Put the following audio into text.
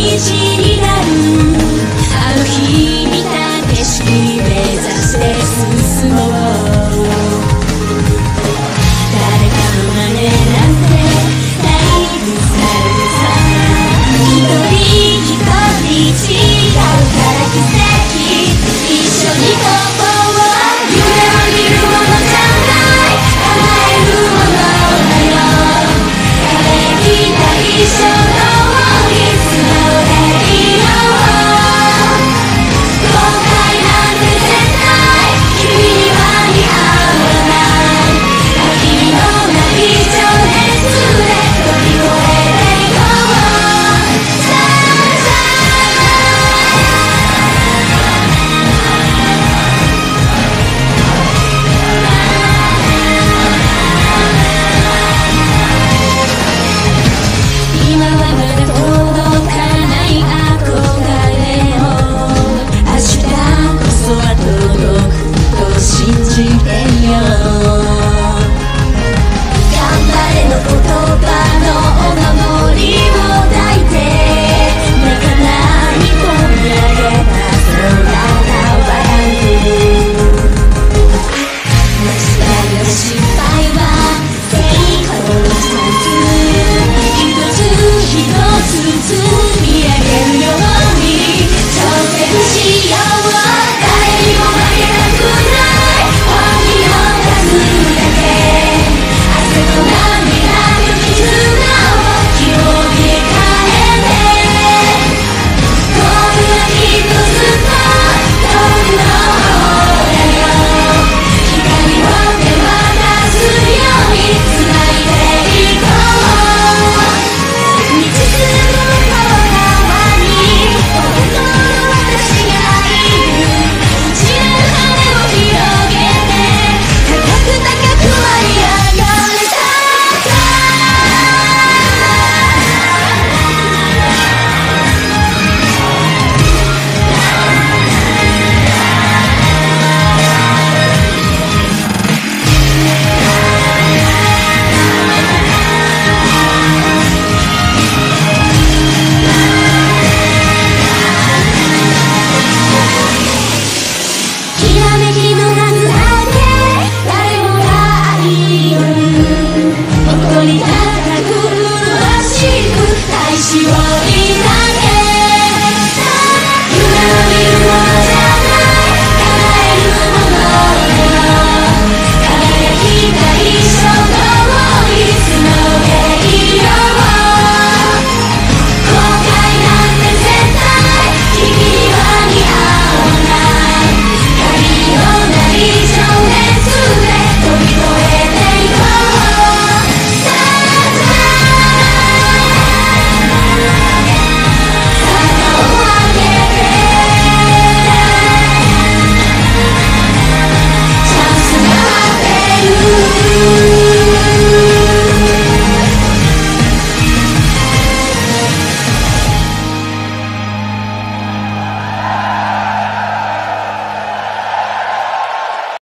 一起。